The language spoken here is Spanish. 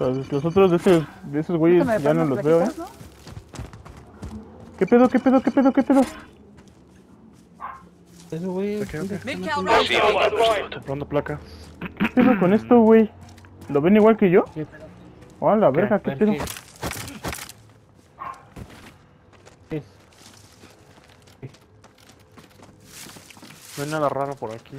Los, los otros de, ese, de esos güeyes ya no los veo, ¿eh? ¿no? ¿Qué pedo, qué pedo, qué pedo, qué pedo? Eso, güey. Ok, placa. ¿Qué pedo con esto, güey? ¿Lo ven igual que yo? ¿Qué? Oh, la verga, qué pues pedo. qué- No hay nada raro por aquí.